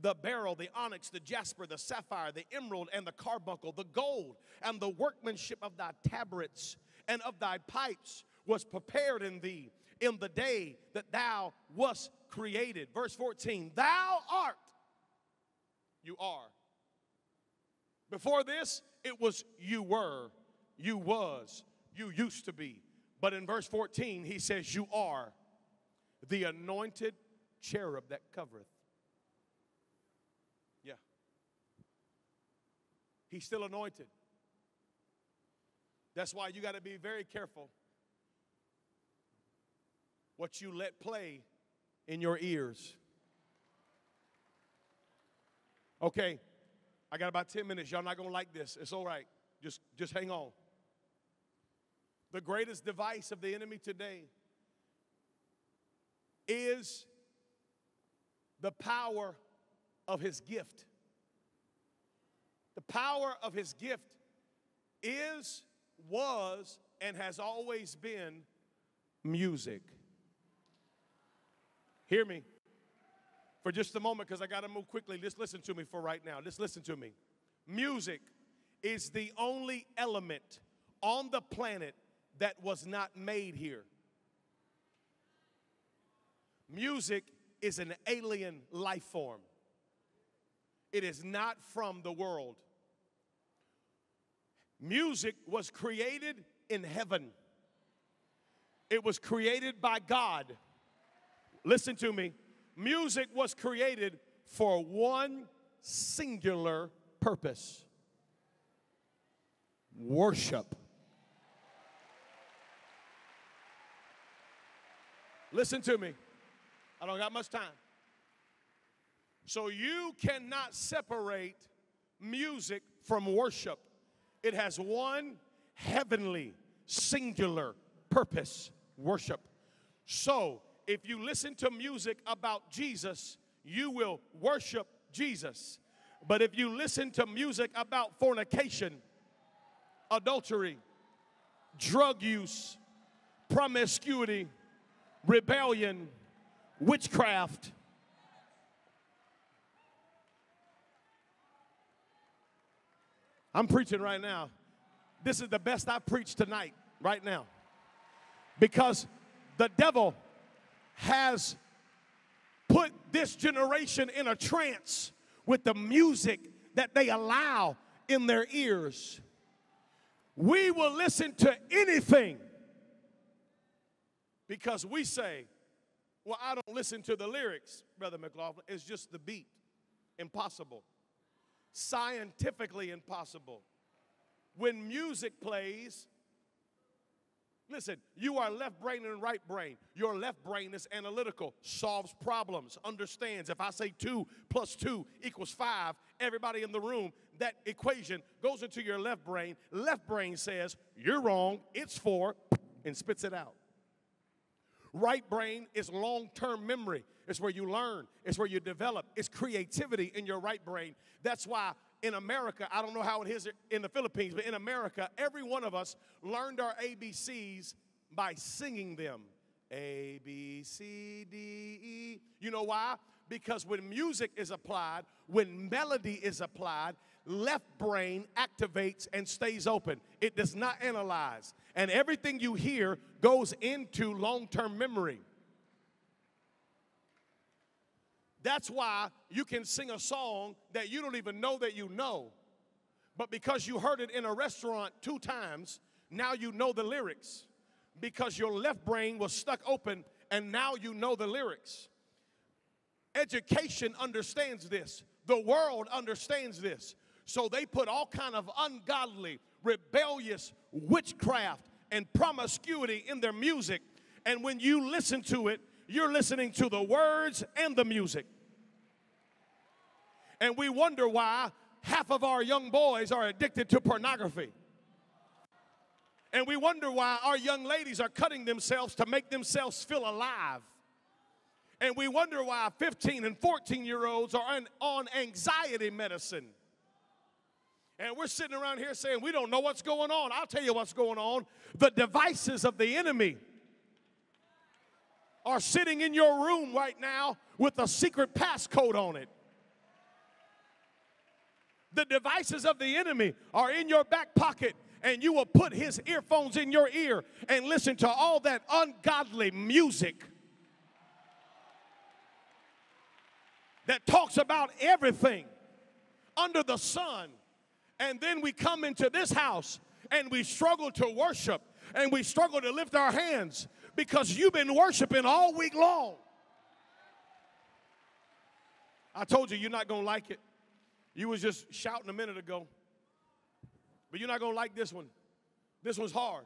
[SPEAKER 1] the beryl, the onyx, the jasper, the sapphire, the emerald, and the carbuncle, the gold, and the workmanship of thy tabrets and of thy pipes was prepared in thee in the day that thou wast created. Verse 14, thou art, you are. Before this, it was you were, you was, you used to be. But in verse 14, he says, You are the anointed cherub that covereth. Yeah. He's still anointed. That's why you got to be very careful what you let play in your ears. Okay, I got about 10 minutes. Y'all not to like this. It's all right. Just, just hang on. The greatest device of the enemy today is the power of his gift. The power of his gift is, was, and has always been music. Hear me for just a moment because I got to move quickly. Just listen to me for right now. Just listen to me. Music is the only element on the planet that was not made here. Music is an alien life form, it is not from the world. Music was created in heaven, it was created by God. Listen to me. Music was created for one singular purpose worship. Listen to me. I don't got much time. So you cannot separate music from worship. It has one heavenly, singular purpose worship. So if you listen to music about Jesus, you will worship Jesus. But if you listen to music about fornication, adultery, drug use, promiscuity, rebellion, witchcraft, I'm preaching right now. This is the best I've preached tonight, right now. Because the devil has put this generation in a trance with the music that they allow in their ears. We will listen to anything because we say, Well, I don't listen to the lyrics, Brother McLaughlin. It's just the beat. Impossible. Scientifically impossible. When music plays, Listen, you are left brain and right brain. Your left brain is analytical, solves problems, understands. If I say two plus two equals five, everybody in the room, that equation goes into your left brain. Left brain says, You're wrong, it's four, and spits it out. Right brain is long term memory. It's where you learn, it's where you develop, it's creativity in your right brain. That's why in America, I don't know how it is in the Philippines, but in America, every one of us learned our ABCs by singing them. A, B, C, D, E. You know why? Because when music is applied, when melody is applied, left brain activates and stays open. It does not analyze. And everything you hear goes into long term memory. That's why you can sing a song that you don't even know that you know. But because you heard it in a restaurant two times, now you know the lyrics. Because your left brain was stuck open and now you know the lyrics. Education understands this. The world understands this. So they put all kind of ungodly, rebellious witchcraft and promiscuity in their music. And when you listen to it, you're listening to the words and the music. And we wonder why half of our young boys are addicted to pornography. And we wonder why our young ladies are cutting themselves to make themselves feel alive. And we wonder why 15 and 14 year olds are on, anxiety medicine. And we're sitting around here saying, we don't know what's going on. I'll tell you what's going on. The devices of the enemy are sitting in your room right now with a secret passcode on it. The devices of the enemy are in your back pocket, and you will put his earphones in your ear and listen to all that ungodly music that talks about everything under the sun. And then we come into this house and we struggle to worship and we struggle to lift our hands because you've been worshiping all week long. I told you you're not going to like it. You was just shouting a minute ago. But you're not going to like this one. This one's hard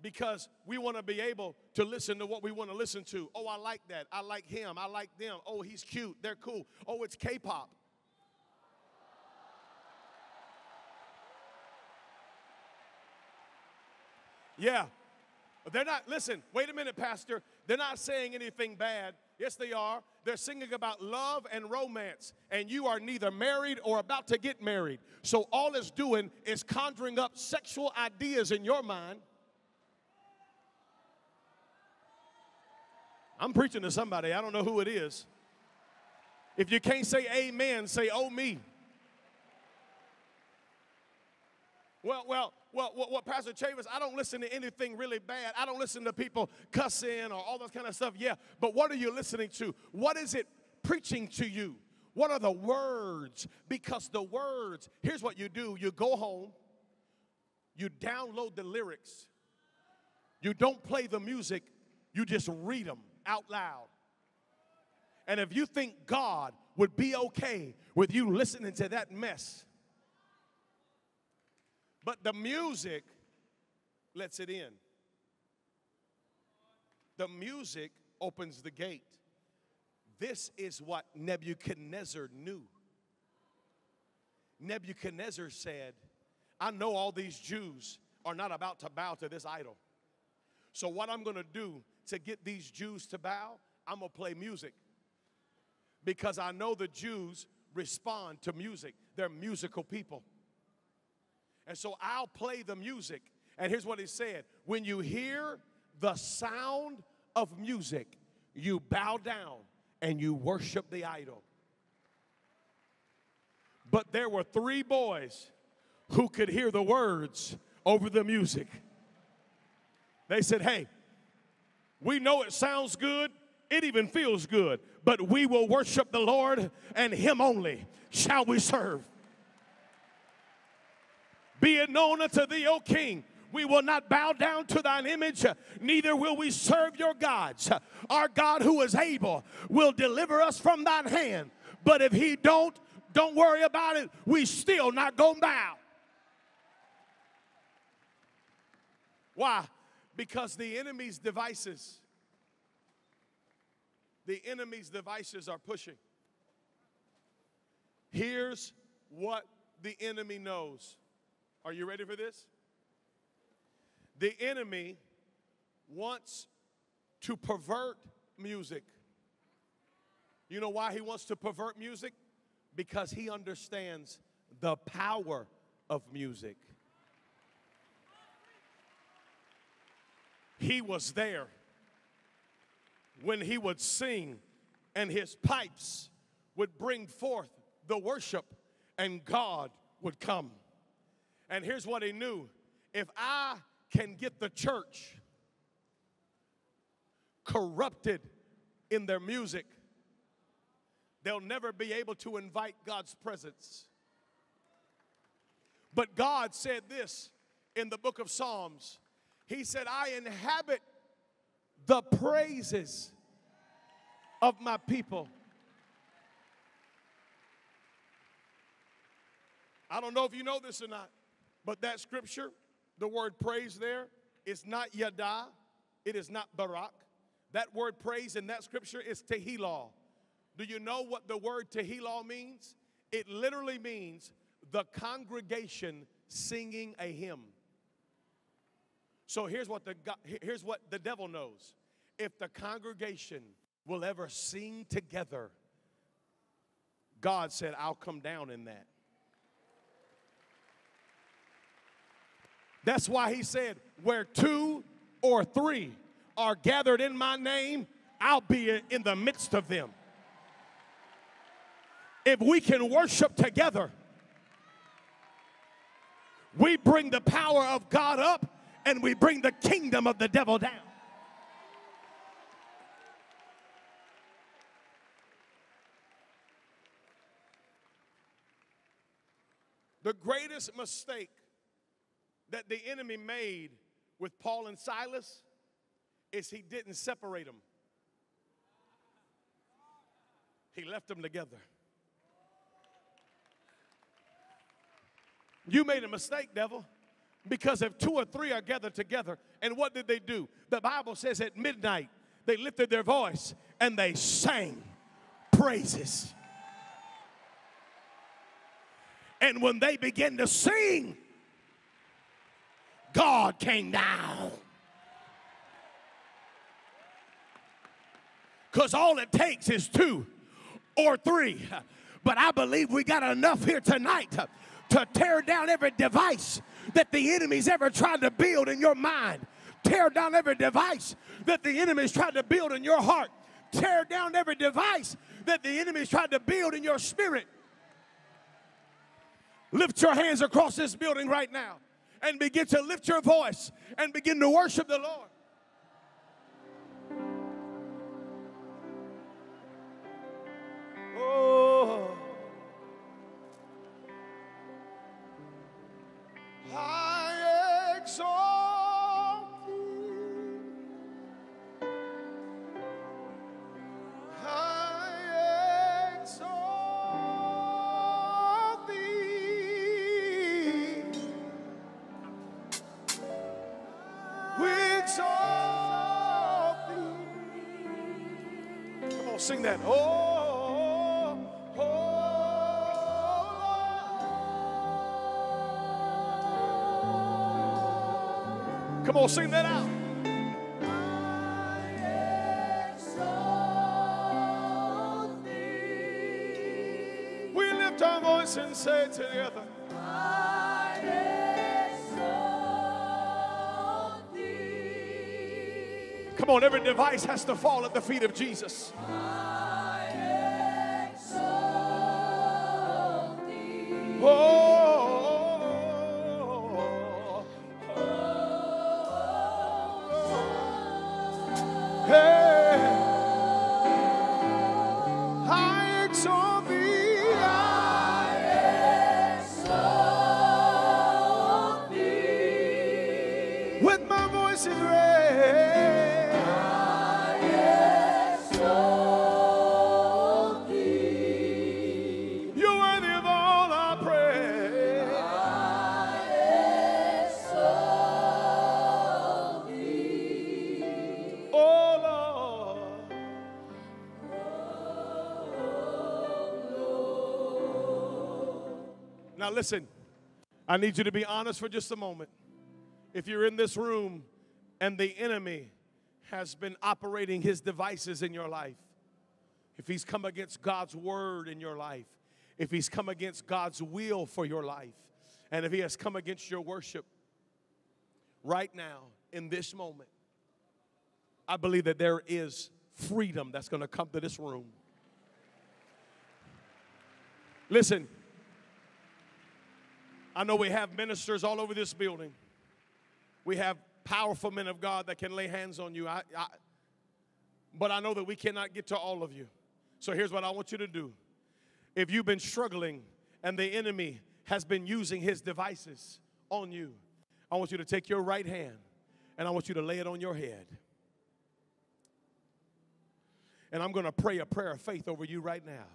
[SPEAKER 1] because we want to be able to listen to what we want to listen to. Oh, I like that. I like him. I like them. Oh, he's cute. They're cool. Oh, it's K Yeah, They're not, listen, wait a minute, Pastor. They're not saying anything bad. Yes, they are. They're singing about love and romance, and you are neither married or about to get married. So all it's doing is conjuring up sexual ideas in your mind. I'm preaching to somebody, I don't know who it is. If you can't say amen, say oh me. Well, well, well, what, what Pastor Chavis, I don't listen to anything really bad. I don't listen to people cussing or all that kind of stuff. Yeah, but what are you listening to? What is it preaching to you? What are the words? Because the words, here's what you do you go home, you download the lyrics, you don't play the music, you just read them out loud. And if you think God would be okay with you listening to that mess, but the music lets it in. The music opens the gate. This is what Nebuchadnezzar knew. Nebuchadnezzar said, I know all these Jews are not about to bow to this idol. So, what I'm gonna do to get these Jews to bow, I'm gonna play music. Because I know the Jews respond to music, they're musical people. And so I'll play the music. And here's what he said When you hear the sound of music, you bow down and you worship the idol. But there were three boys who could hear the words over the music. They said, Hey, we know it sounds good, it even feels good, but we will worship the Lord and Him only shall we serve. Be it known unto thee, O King, we will not bow down to thine image, neither will we serve your gods. Our God who is able will deliver us from thine hand. But if he don't, don't worry about it. We still not gonna bow. Why? Because the enemy's devices, the enemy's devices are pushing. Here's what the enemy knows are you ready for this? The enemy wants to pervert music. You know why he wants to pervert music? Because he understands the power of music. He was there when he would sing and his pipes would bring forth the worship and God would come. And here's what he knew if I can get the church corrupted in their music, they'll never be able to invite God's presence. But God said this in the book of Psalms He said, I inhabit the praises of my people. I don't know if you know this or not. But that scripture, the word praise there, is not yada, it is not barak. That word praise in that scripture is tehillah. Do you know what the word tehillah means? It literally means the congregation singing a hymn. So here's what the here's what the devil knows. If the congregation will ever sing together, God said, I'll come down in that. That's why he said, Where two or three are gathered in my name, I'll be in the midst of them. If we can worship together, we bring the power of God up and we bring the kingdom of the devil down. The greatest mistake that the enemy made with Paul and Silas is he didn't separate them. He left them together. You made a mistake, devil, because if two or three are gathered together, and what did they do? The Bible says at midnight they lifted their voice and they sang praises. And when they began to sing, God came down. Because all it takes is two or three. But I believe we got enough here tonight to tear down every device that the enemy's ever tried to build in your mind. Tear down every device that the enemy's tried to build in your heart. Tear down every device that the enemy's tried to build in your spirit. Lift your hands across this building right now and begin to lift your voice and begin to worship the Lord. Sing that. Oh, oh, oh. Come on, sing that out. We lift our voice and say together. Come on, every device has to fall at the feet of Jesus. Listen, I need you to be honest for just a moment. If you're in this room and the enemy has been operating his devices in your life, if he's come against God's word in your life, if he's come against God's will for your life, and if he has come against your worship right now, in this moment, I believe that there is freedom that's going to come to this room. Listen, I know we have ministers all over this building. We have powerful men of God that can lay hands on you. I, I, but I know that we cannot get to all of you. So here's what I want you to do. If you've been struggling and the enemy has been using his devices on you, I want you to take your right hand and I want you to lay it on your head. And I'm going to pray a prayer of faith over you right now.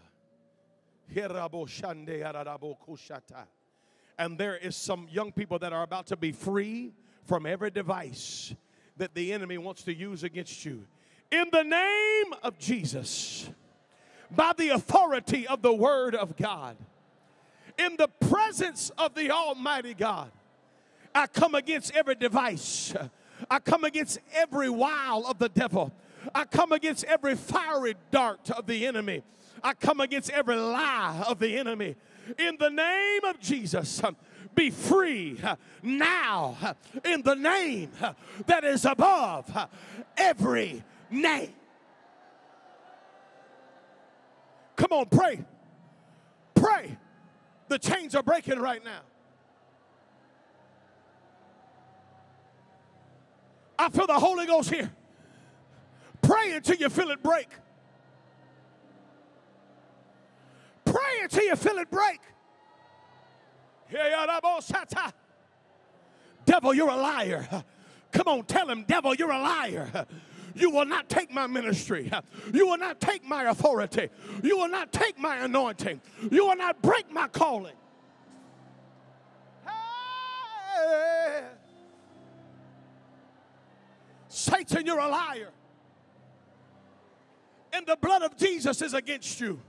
[SPEAKER 1] And there is some young people that are about to be free from every device that the enemy wants to use against you. In the name of Jesus, by the authority of the Word of God, in the presence of the Almighty God, I come against every device. I come against every wile of the devil. I come against every fiery dart of the enemy. I come against every lie of the enemy. In the name of Jesus, be free now in the name that is above every name. Come on, pray. Pray. The chains are breaking right now. I feel the Holy Ghost here. Pray until you feel it break. Pray until you feel it break. Devil, you're a liar. Come on, tell him, devil, you're a liar. You will not take my ministry. You will not take my authority. You will not take my anointing. You will not break my calling. Hey. Satan, you're a liar. And the blood of Jesus is against you.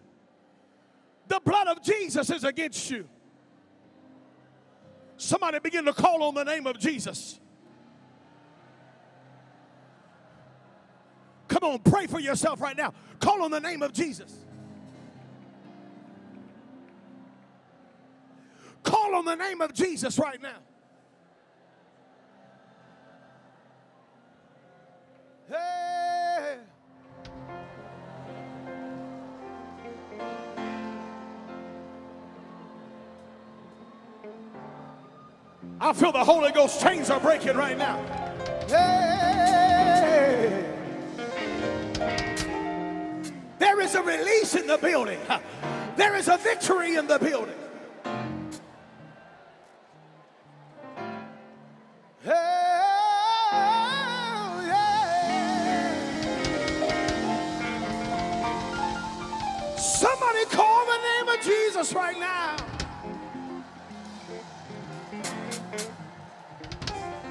[SPEAKER 1] The blood of Jesus is against you. Somebody begin to call on the name of Jesus. Come on, pray for yourself right now. Call on the name of Jesus. Call on the name of Jesus right now. Hey. I feel the Holy Ghost chains are breaking right now. Hey. There is a release in the building. There is a victory in the building.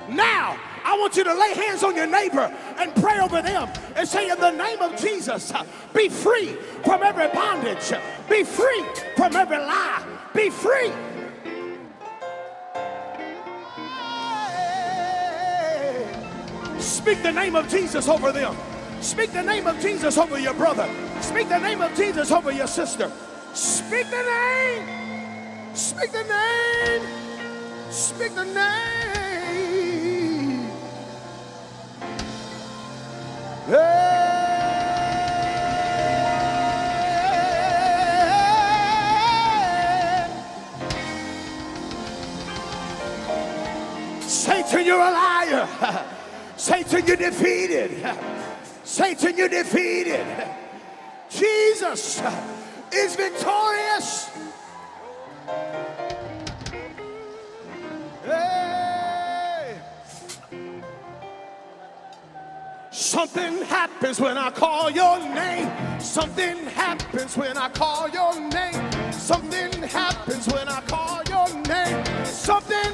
[SPEAKER 1] Now, I want you to lay hands on your neighbor and pray over them and say, In the name of Jesus, be free from every bondage, be free from every lie, be free. Speak the name of Jesus over them. Speak the name of Jesus over your brother. Speak the name of Jesus over your sister. Speak the name. Speak the name. Speak the name. Satan, you're a liar. (laughs) Satan, you're defeated. (laughs) Satan, you're defeated. (laughs) Jesus is victorious. Something happens when I call your name. Something happens when I call your name. Something happens when I call your name. Something